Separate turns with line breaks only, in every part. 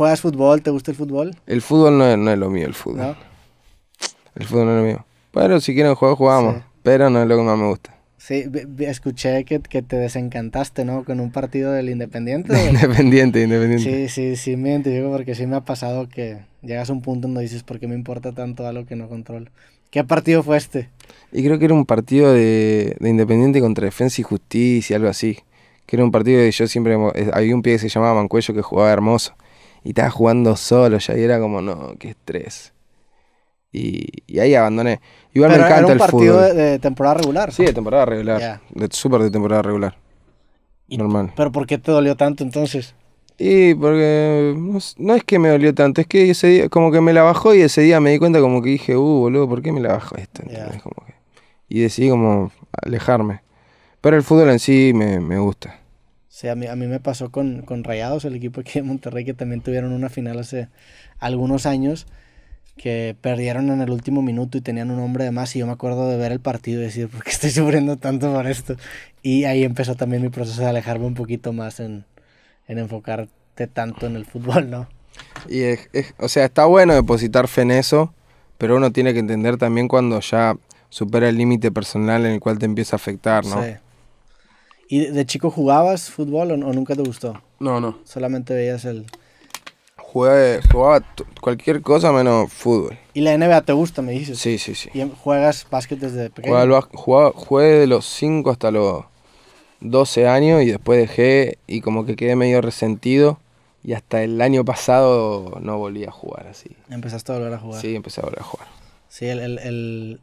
¿Juegas fútbol? ¿Te gusta el fútbol?
El fútbol no es, no es lo mío, el fútbol.
¿No?
El fútbol no es lo mío. Pero si quieren jugar, jugamos.
Sí.
Pero no es lo que más me gusta.
Sí, escuché que, que te desencantaste, ¿no? Con un partido del Independiente.
independiente, independiente.
Sí, sí, sí, me identifico porque sí me ha pasado que llegas a un punto donde dices, ¿por qué me importa tanto algo que no controlo? ¿Qué partido fue este?
Y creo que era un partido de, de Independiente contra Defensa y Justicia, algo así. Que era un partido de yo siempre. eh, Había un pie que se llamaba Mancuello que jugaba hermoso. Y estaba jugando solo ya. Y era como, no, qué estrés. Y, y ahí abandoné. Igual
Pero
me encanta
era un
el
partido
fútbol.
de, de temporada regular.
Sí, de temporada regular. De, súper de temporada regular.
Y-
Normal.
Pero ¿por qué te dolió tanto entonces?
Y porque no, es- no es que me dolió tanto, es que ese día, como que me la bajó y ese día me di cuenta como que dije, uh, boludo, ¿por qué me la bajó esto? Que- y decidí como alejarme. Pero el fútbol en sí me, me gusta.
Sí, a mí, a mí me pasó con, con Rayados, el equipo aquí de Monterrey, que también tuvieron una final hace algunos años, que perdieron en el último minuto y tenían un hombre de más. Y yo me acuerdo de ver el partido y decir, ¿por qué estoy sufriendo tanto por esto? Y ahí empezó también mi proceso de alejarme un poquito más en, en enfocarte tanto en el fútbol, ¿no?
Y es, es- o sea, está bueno depositar fe en eso, pero uno tiene que entender también cuando ya supera el límite personal en el cual te empieza a afectar, ¿no?
Sí. ¿Y de, chico jugabas fútbol o, o nunca te gustó?
No, no.
Solamente veías el...
Jugué- jugaba cualquier cosa menos fútbol.
¿Y la NBA te gusta, me dices?
Sí, sí, sí.
¿Y juegas básquet desde pequeño?
Jugaba- jugué de los 5 hasta los 12 años y después dejé y como que quedé medio resentido y hasta el año pasado no volví a jugar así.
Empezaste a volver a jugar.
Sí, empecé a volver a jugar.
Sí, el, el, el,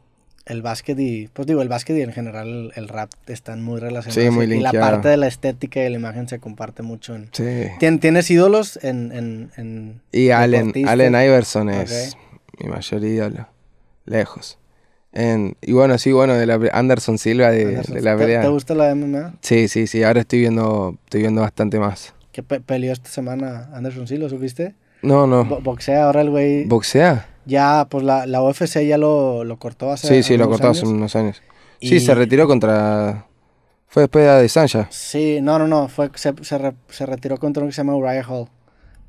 el básquet y, pues digo, el básquet y en general el, el rap están muy relacionados.
Sí, muy
Y la parte de la estética y la imagen se comparte mucho. En...
Sí.
¿Tien- ¿Tienes ídolos en, en, en
Y Allen? Allen Iverson es mi mayor ídolo. Lejos. En, y bueno, sí, bueno, de la Anderson Silva de,
Anderson?
de la
¿Te,
pelea.
te gusta la MMA?
Sí, sí, sí, ahora estoy viendo, estoy viendo bastante más.
¿Qué pe- peleó esta semana Anderson lo supiste?
No, no.
Bo- boxea ahora el güey.
¿Boxea?
Ya, pues la, la UFC ya lo, lo cortó hace
Sí, sí, lo cortó hace unos años.
Y-
Sí, se retiró contra... Fue después de Adesanya.
Sí, no, no, no. Fue, se, se, re- se retiró contra uno que se llama Uriah Hall.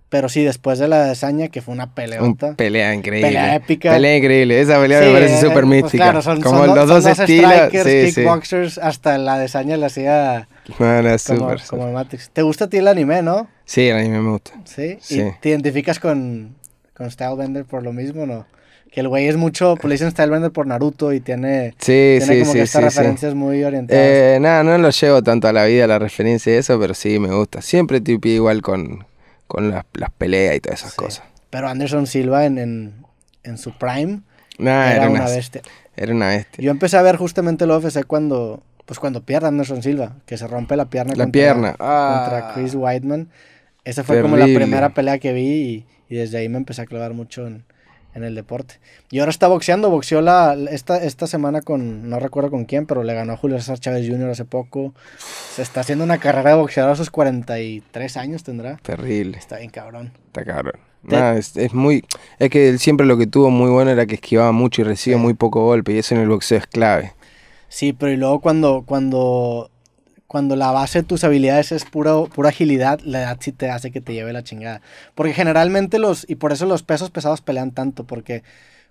Pero sí, después de la desaña, que fue una
Un
peleota.
pelea increíble.
Pelea épica.
Pelea increíble. Esa pelea
Sí,
me parece
eh,
súper
pues
mística.
claro, son,
Como
son
los
do-
dos
son
estilos.
strikers,
Sí, sí.
kickboxers, hasta la desaña le hacía
No, no,
como,
súper,
como. Matrix. ¿Te gusta a ti el anime, no?
Sí, el anime me gusta.
Sí.
Sí.
¿Y te identificas con, con Stylebender por lo mismo, no? Que el güey es mucho, pues le dicen Stylebender por Naruto y tiene,
Sí,
tiene
sí,
como
sí,
que estas
sí, sí.
referencias muy orientadas.
Eh, nada, no lo llevo tanto a la vida, la referencia y eso, pero sí me gusta. Siempre tipí igual con, con las, las peleas y todas esas
Sí.
cosas.
Pero Anderson Silva en, en, en su prime
Nada,
era,
era,
una
una,
bestia.
era una bestia.
Yo empecé a ver justamente el UFC cuando, pues cuando pierde Anderson Silva, que se rompe la pierna
La
contra,
pierna.
contra
Ah.
Chris Weidman. Esa fue como la primera pelea que vi y, y desde ahí me empecé a clavar mucho en, en el deporte. Y ahora está boxeando, boxeó la, esta, esta semana con, no recuerdo con quién, pero le ganó a Julio César Chávez Jr. hace poco. Se está haciendo una carrera de boxeador a sus 43 años tendrá.
Terrible,
Está bien cabrón.
está cabrón. Es, es muy... Es que él siempre lo que tuvo muy bueno era que esquivaba mucho y recibe
Sí.
muy poco golpe, y eso en el boxeo es clave.
Sí, pero y luego cuando, cuando, cuando la base de tus habilidades es pura, pura agilidad, la edad sí te hace que te lleve la chingada. Porque generalmente los, y por eso los pesos pesados pelean tanto, porque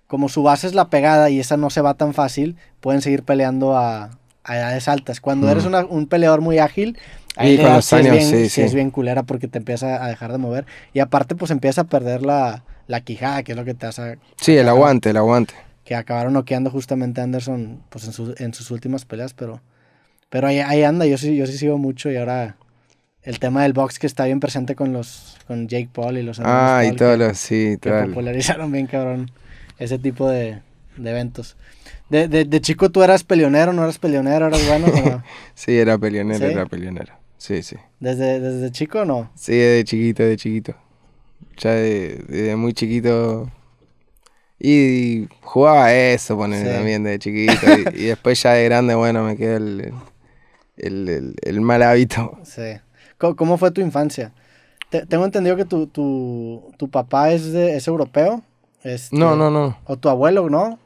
como su base es la pegada y esa no se va tan fácil, pueden seguir peleando a, a edades altas. Cuando
Mm.
eres una- un peleador muy ágil, ahí sí es
años,
bien-
sí,
es bien culera porque te empieza a dejar de mover. Y aparte, pues empieza a perder la, la quijada, que es lo que te hace
Sí, el aguante, el aguante.
que acabaron noqueando justamente a Anderson pues en, su- en sus últimas peleas, pero pero ahí, ahí anda, yo sí, yo sí sigo mucho y ahora el tema del box que está bien presente con los con Jake Paul y los
Ah, y todos
que,
los... Sí,
que popularizaron bien cabrón ese tipo de, de eventos. De, de, de chico tú eras peleonero, no eras peleonero, eras bueno, no?
Sí, era peleonero,
¿Sí?
era peleonero. Sí, sí.
desde, desde chico o no.
Sí, de chiquito, de chiquito. Ya de, de muy chiquito. Y jugaba eso, poner
Sí.
también de chiquito. Y, y después ya de grande, bueno, me quedó el, el, el- el mal hábito.
Sí. ¿Cómo, cómo fue tu infancia? Te- tengo entendido que tu, tu, tu papá es, de, es europeo. Este,
No, no, no.
O tu abuelo, ¿no?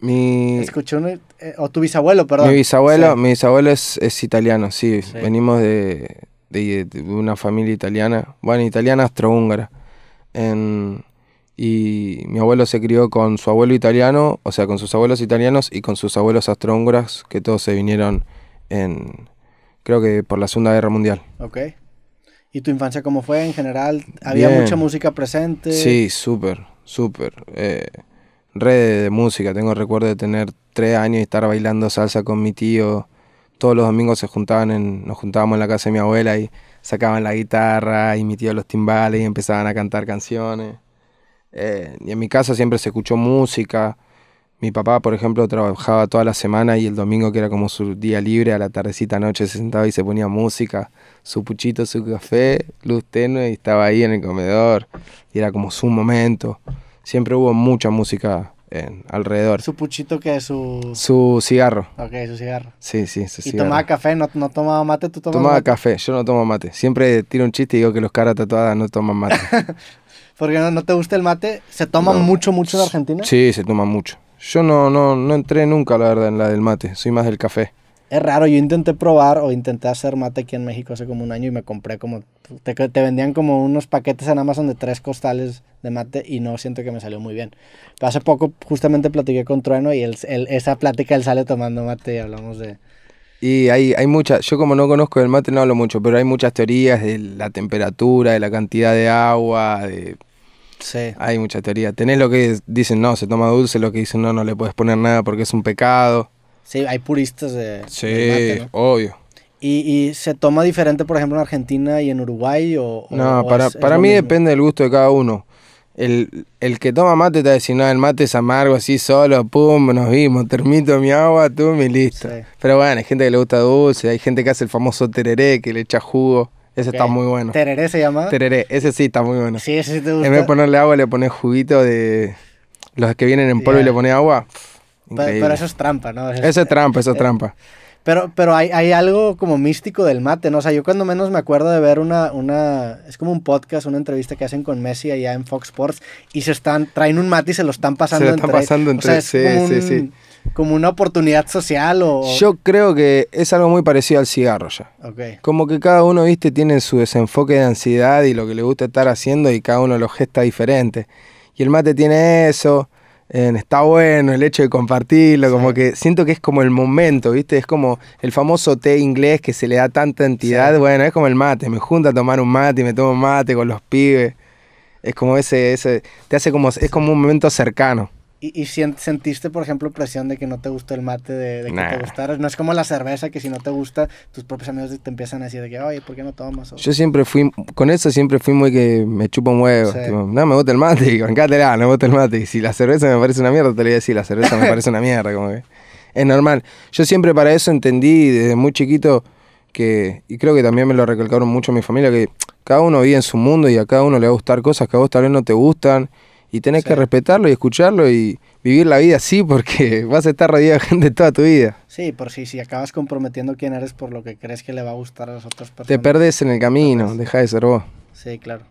Mi,
Escuché un, eh, o tu bisabuelo, perdón.
mi bisabuelo,
Sí.
mi bisabuelo es, es italiano, sí.
Sí.
Venimos de, de, de una familia italiana. Bueno, italiana astrohúngara. En, y mi abuelo se crió con su abuelo italiano, o sea, con sus abuelos italianos y con sus abuelos austrohúngaros, que todos se vinieron en, creo que por la Segunda Guerra Mundial.
Ok. ¿Y tu infancia cómo fue en general? ¿Había
Bien.
mucha música presente?
Sí, súper, súper. Eh, red de música. Tengo recuerdo de tener tres años y estar bailando salsa con mi tío. Todos los domingos se juntaban en, nos juntábamos en la casa de mi abuela y sacaban la guitarra y mi tío los timbales y empezaban a cantar canciones. Eh, y en mi casa siempre se escuchó música. Mi papá, por ejemplo, trabajaba toda la semana y el domingo, que era como su día libre, a la tardecita noche se sentaba y se ponía música, su puchito, su café, luz tenue y estaba ahí en el comedor. Y era como su momento. Siempre hubo mucha música en- alrededor.
¿Su puchito que es su...
Su cigarro.
Ok, su cigarro.
Sí, sí, su
¿Y
cigarro.
tomaba café? ¿No, no tomaba mate? ¿Tú tomabas
Tomaba
mate?
café, yo no tomo mate. Siempre tiro un chiste y digo que los caras tatuadas no toman mate.
Porque no, no te gusta el mate. ¿Se toma
No.
mucho, mucho en Argentina?
Sí, se toma mucho. Yo no, no, no entré nunca, la verdad, en la del mate. Soy más del café.
Es raro, yo intenté probar o intenté hacer mate aquí en México hace como un año y me compré como... Te, te vendían como unos paquetes en Amazon de tres costales de mate y no siento que me salió muy bien. Pero hace poco justamente platiqué con Trueno y él, él- esa plática él sale tomando mate y hablamos de...
Y hay, hay muchas, yo como no conozco del mate no hablo mucho, pero hay muchas teorías de la temperatura, de la cantidad de agua, de,
Sí.
hay muchas teorías. Tenés lo que dicen, no, se toma dulce, lo que dicen, no, no le puedes poner nada porque es un pecado.
Sí, hay puristas de,
Sí,
mate, ¿no?
obvio.
¿Y, y se toma diferente, por ejemplo, en Argentina y en Uruguay? O,
No,
o
para,
es-
para mí
mismo?
depende del gusto de cada uno. El, el que toma mate te va a decir, no, el mate es amargo, así solo, pum, nos vimos, termito mi agua, tú, y listo.
Sí.
Pero bueno, hay gente que le gusta dulce, hay gente que hace el famoso tereré, que le echa jugo. Ese está
Ok.
muy bueno.
¿Tereré se llama?
Tereré, ese sí está muy bueno.
Sí, ese sí te
En
gusta.
vez de ponerle agua, le pones juguito de los que vienen en polvo
Ya.
y le pones agua. Increíble.
pero eso es trampa, ¿no? Eso es-
Eso es trampa, eso es
eh,
trampa.
Pero, pero hay, hay algo como místico del mate, ¿no? O sea, yo cuando menos me acuerdo de ver una, una, es como un podcast, una entrevista que hacen con Messi allá en Fox Sports y se están, traen un mate y se lo están pasando
lo están
entre
pasando
o sea,
entre-
es
sí,
como
sí,
un-
sí.
Como una oportunidad social o...
Yo creo que es algo muy parecido al cigarro ya.
Ok,
Como que cada uno, viste, tiene su desenfoque de ansiedad y lo que le gusta estar haciendo y cada uno lo gesta diferente. Y el mate tiene eso, está bueno el hecho de compartirlo,
Sí.
como que siento que es como el momento, viste, es como el famoso té inglés que se le da tanta entidad,
Sí.
bueno, es como el mate, me junta a tomar un mate y me tomo un mate con los pibes. Es como ese, ese, te hace como, es como un momento cercano.
¿Y, y sentiste, por ejemplo, presión de que no te gustó el mate, de, de que
Nah.
te gustara? No es como la cerveza, que si no te gusta, tus propios amigos te empiezan a decir de que, oye, ¿por qué no tomas? O-
Yo siempre fui, con eso siempre fui muy que me chupo un huevo.
Sí.
tipo, no, me gusta el mate, y bancátela, no me gusta el mate. Y si la cerveza me parece una mierda, te lo voy a decir, la cerveza me parece una mierda, como que es normal. Yo siempre para eso entendí desde muy chiquito que, y creo que también me lo recalcaron mucho mi familia, que cada uno vive en su mundo y a cada uno le va a gustar cosas que a vos tal vez no te gustan. Y tenés
Sí.
que respetarlo y escucharlo y vivir la vida así porque vas a estar rodeado de gente toda tu vida.
Sí, por si, si acabas comprometiendo quién eres por lo que crees que le va a gustar a las otras personas.
Te perdés en el camino, deja de ser vos.
Sí, claro.